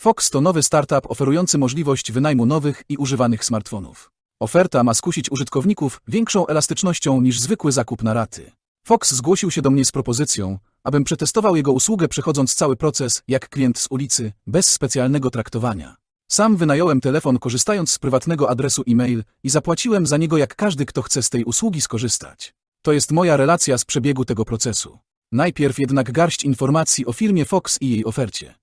Fox to nowy startup oferujący możliwość wynajmu nowych i używanych smartfonów. Oferta ma skusić użytkowników większą elastycznością niż zwykły zakup na raty. Fox zgłosił się do mnie z propozycją, abym przetestował jego usługę przechodząc cały proces jak klient z ulicy, bez specjalnego traktowania. Sam wynająłem telefon korzystając z prywatnego adresu e-mail i zapłaciłem za niego jak każdy, kto chce z tej usługi skorzystać. To jest moja relacja z przebiegu tego procesu. Najpierw jednak garść informacji o firmie Fox i jej ofercie.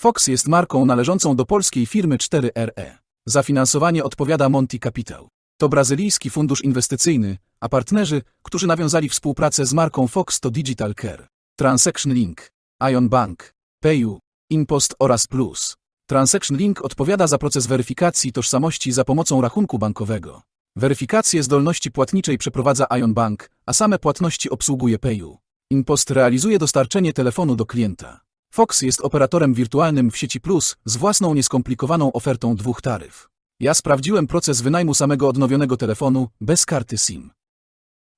Fox jest marką należącą do polskiej firmy 4RE. Za finansowanie odpowiada Monty Capital. To brazylijski fundusz inwestycyjny, a partnerzy, którzy nawiązali współpracę z marką Fox to Digital Care, Transaction Link, Ion Bank, Payu, Impost oraz Plus. Transaction Link odpowiada za proces weryfikacji tożsamości za pomocą rachunku bankowego. Weryfikację zdolności płatniczej przeprowadza Ion Bank, a same płatności obsługuje Payu. Impost realizuje dostarczenie telefonu do klienta. Fox jest operatorem wirtualnym w sieci Plus z własną nieskomplikowaną ofertą dwóch taryf. Ja sprawdziłem proces wynajmu samego odnowionego telefonu bez karty SIM.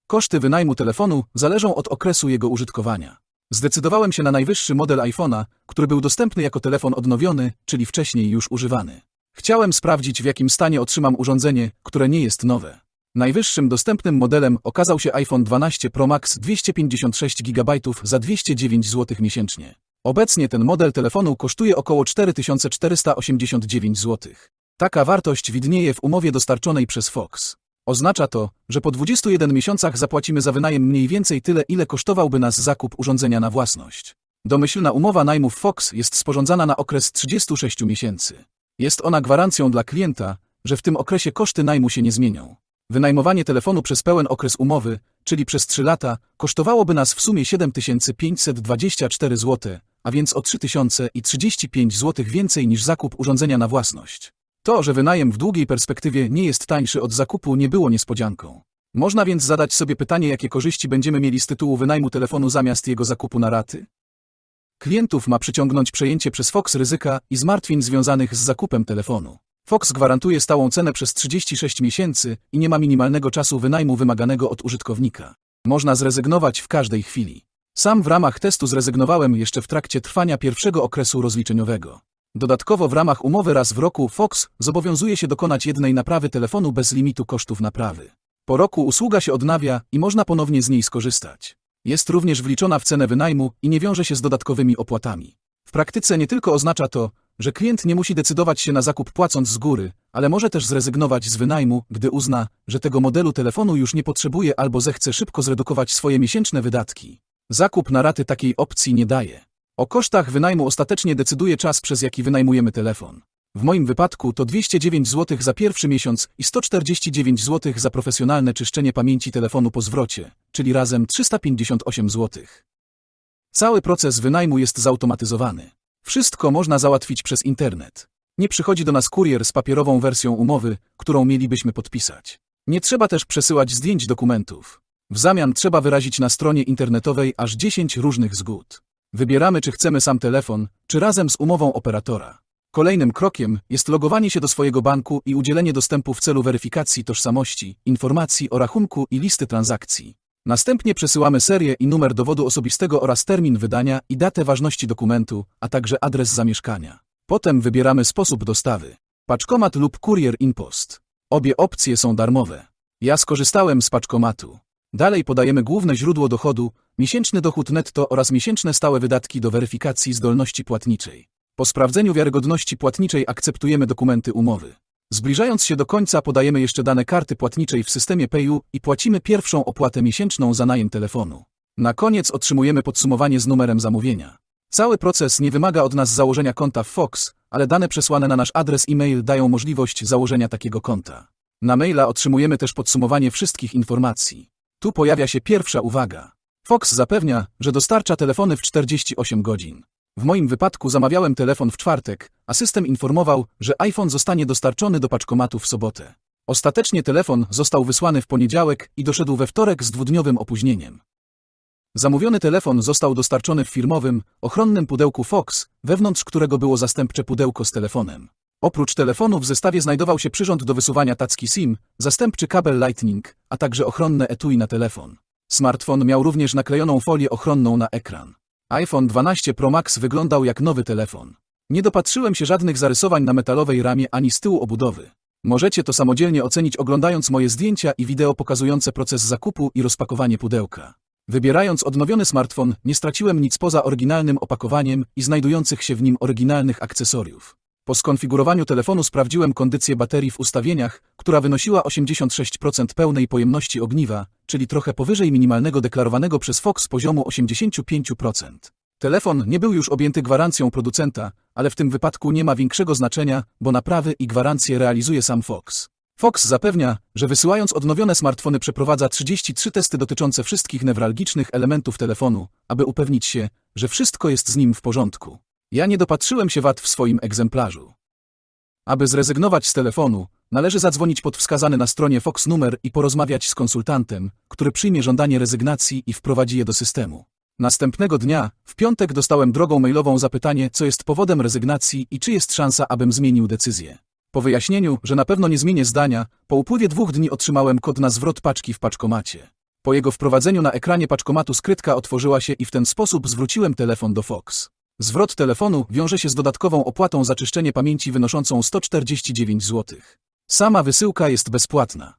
Koszty wynajmu telefonu zależą od okresu jego użytkowania. Zdecydowałem się na najwyższy model iPhone'a, który był dostępny jako telefon odnowiony, czyli wcześniej już używany. Chciałem sprawdzić, w jakim stanie otrzymam urządzenie, które nie jest nowe. Najwyższym dostępnym modelem okazał się iPhone 12 Pro Max 256 GB za 209 zł miesięcznie. Obecnie ten model telefonu kosztuje około 4489 zł. Taka wartość widnieje w umowie dostarczonej przez Fox. Oznacza to, że po 21 miesiącach zapłacimy za wynajem mniej więcej tyle, ile kosztowałby nas zakup urządzenia na własność. Domyślna umowa najmów Fox jest sporządzana na okres 36 miesięcy. Jest ona gwarancją dla klienta, że w tym okresie koszty najmu się nie zmienią. Wynajmowanie telefonu przez pełen okres umowy, czyli przez 3 lata, kosztowałoby nas w sumie 7524 zł, a więc o 3035 zł więcej niż zakup urządzenia na własność. To, że wynajem w długiej perspektywie nie jest tańszy od zakupu nie było niespodzianką. Można więc zadać sobie pytanie, jakie korzyści będziemy mieli z tytułu wynajmu telefonu zamiast jego zakupu na raty? Klientów ma przyciągnąć przejęcie przez Fox ryzyka i zmartwień związanych z zakupem telefonu. Fox gwarantuje stałą cenę przez 36 miesięcy i nie ma minimalnego czasu wynajmu wymaganego od użytkownika. Można zrezygnować w każdej chwili. Sam w ramach testu zrezygnowałem jeszcze w trakcie trwania pierwszego okresu rozliczeniowego. Dodatkowo w ramach umowy raz w roku Fox zobowiązuje się dokonać jednej naprawy telefonu bez limitu kosztów naprawy. Po roku usługa się odnawia i można ponownie z niej skorzystać. Jest również wliczona w cenę wynajmu i nie wiąże się z dodatkowymi opłatami. W praktyce nie tylko oznacza to, że klient nie musi decydować się na zakup płacąc z góry, ale może też zrezygnować z wynajmu, gdy uzna, że tego modelu telefonu już nie potrzebuje albo zechce szybko zredukować swoje miesięczne wydatki. Zakup na raty takiej opcji nie daje. O kosztach wynajmu ostatecznie decyduje czas, przez jaki wynajmujemy telefon. W moim wypadku to 209 zł za pierwszy miesiąc i 149 zł za profesjonalne czyszczenie pamięci telefonu po zwrocie, czyli razem 358 zł. Cały proces wynajmu jest zautomatyzowany. Wszystko można załatwić przez internet. Nie przychodzi do nas kurier z papierową wersją umowy, którą mielibyśmy podpisać. Nie trzeba też przesyłać zdjęć dokumentów. W zamian trzeba wyrazić na stronie internetowej aż 10 różnych zgód. Wybieramy, czy chcemy sam telefon, czy razem z umową operatora. Kolejnym krokiem jest logowanie się do swojego banku i udzielenie dostępu w celu weryfikacji tożsamości, informacji o rachunku i listy transakcji. Następnie przesyłamy serię i numer dowodu osobistego oraz termin wydania i datę ważności dokumentu, a także adres zamieszkania. Potem wybieramy sposób dostawy. Paczkomat lub kurier InPost. Obie opcje są darmowe. Ja skorzystałem z paczkomatu. Dalej podajemy główne źródło dochodu, miesięczny dochód netto oraz miesięczne stałe wydatki do weryfikacji zdolności płatniczej. Po sprawdzeniu wiarygodności płatniczej akceptujemy dokumenty umowy. Zbliżając się do końca podajemy jeszcze dane karty płatniczej w systemie Payu i płacimy pierwszą opłatę miesięczną za najem telefonu. Na koniec otrzymujemy podsumowanie z numerem zamówienia. Cały proces nie wymaga od nas założenia konta w Fox, ale dane przesłane na nasz adres e-mail dają możliwość założenia takiego konta. Na maila otrzymujemy też podsumowanie wszystkich informacji. Tu pojawia się pierwsza uwaga. Fox zapewnia, że dostarcza telefony w 48 godzin. W moim wypadku zamawiałem telefon w czwartek, a system informował, że iPhone zostanie dostarczony do paczkomatu w sobotę. Ostatecznie telefon został wysłany w poniedziałek i doszedł we wtorek z dwudniowym opóźnieniem. Zamówiony telefon został dostarczony w firmowym, ochronnym pudełku Fox, wewnątrz którego było zastępcze pudełko z telefonem. Oprócz telefonu w zestawie znajdował się przyrząd do wysuwania tacki SIM, zastępczy kabel Lightning, a także ochronne etui na telefon. Smartfon miał również naklejoną folię ochronną na ekran. iPhone 12 Pro Max wyglądał jak nowy telefon. Nie dopatrzyłem się żadnych zarysowań na metalowej ramie ani z tyłu obudowy. Możecie to samodzielnie ocenić oglądając moje zdjęcia i wideo pokazujące proces zakupu i rozpakowanie pudełka. Wybierając odnowiony smartfon, nie straciłem nic poza oryginalnym opakowaniem i znajdujących się w nim oryginalnych akcesoriów. Po skonfigurowaniu telefonu sprawdziłem kondycję baterii w ustawieniach, która wynosiła 86% pełnej pojemności ogniwa, czyli trochę powyżej minimalnego deklarowanego przez Fox poziomu 85%. Telefon nie był już objęty gwarancją producenta, ale w tym wypadku nie ma większego znaczenia, bo naprawy i gwarancje realizuje sam Fox. Fox zapewnia, że wysyłając odnowione smartfony przeprowadza 33 testy dotyczące wszystkich newralgicznych elementów telefonu, aby upewnić się, że wszystko jest z nim w porządku. Ja nie dopatrzyłem się wad w swoim egzemplarzu. Aby zrezygnować z telefonu, należy zadzwonić pod wskazany na stronie Fox numer i porozmawiać z konsultantem, który przyjmie żądanie rezygnacji i wprowadzi je do systemu. Następnego dnia, w piątek dostałem drogą mailową zapytanie, co jest powodem rezygnacji i czy jest szansa, abym zmienił decyzję. Po wyjaśnieniu, że na pewno nie zmienię zdania, po upływie dwóch dni otrzymałem kod na zwrot paczki w paczkomacie. Po jego wprowadzeniu na ekranie paczkomatu skrytka otworzyła się i w ten sposób zwróciłem telefon do Fox. Zwrot telefonu wiąże się z dodatkową opłatą za czyszczenie pamięci wynoszącą 149 zł. Sama wysyłka jest bezpłatna.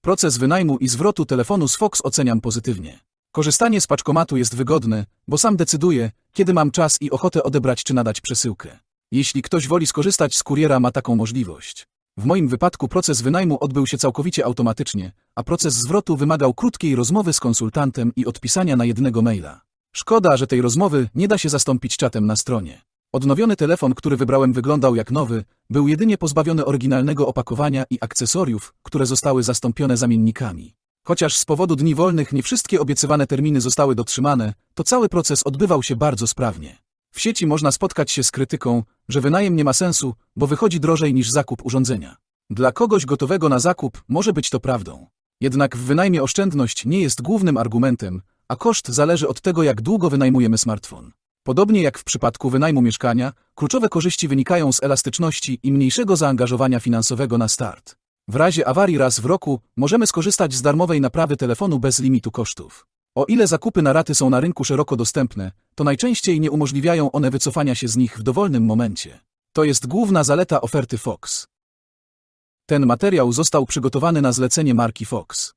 Proces wynajmu i zwrotu telefonu z Fox oceniam pozytywnie. Korzystanie z paczkomatu jest wygodne, bo sam decyduję, kiedy mam czas i ochotę odebrać czy nadać przesyłkę. Jeśli ktoś woli skorzystać z kuriera, ma taką możliwość. W moim wypadku proces wynajmu odbył się całkowicie automatycznie, a proces zwrotu wymagał krótkiej rozmowy z konsultantem i odpisania na jednego maila. Szkoda, że tej rozmowy nie da się zastąpić czatem na stronie. Odnowiony telefon, który wybrałem wyglądał jak nowy, był jedynie pozbawiony oryginalnego opakowania i akcesoriów, które zostały zastąpione zamiennikami. Chociaż z powodu dni wolnych nie wszystkie obiecywane terminy zostały dotrzymane, to cały proces odbywał się bardzo sprawnie. W sieci można spotkać się z krytyką, że wynajem nie ma sensu, bo wychodzi drożej niż zakup urządzenia. Dla kogoś gotowego na zakup może być to prawdą. Jednak w wynajmie oszczędność nie jest głównym argumentem, a koszt zależy od tego, jak długo wynajmujemy smartfon. Podobnie jak w przypadku wynajmu mieszkania, kluczowe korzyści wynikają z elastyczności i mniejszego zaangażowania finansowego na start. W razie awarii raz w roku możemy skorzystać z darmowej naprawy telefonu bez limitu kosztów. O ile zakupy na raty są na rynku szeroko dostępne, to najczęściej nie umożliwiają one wycofania się z nich w dowolnym momencie. To jest główna zaleta oferty Fox. Ten materiał został przygotowany na zlecenie marki Fox.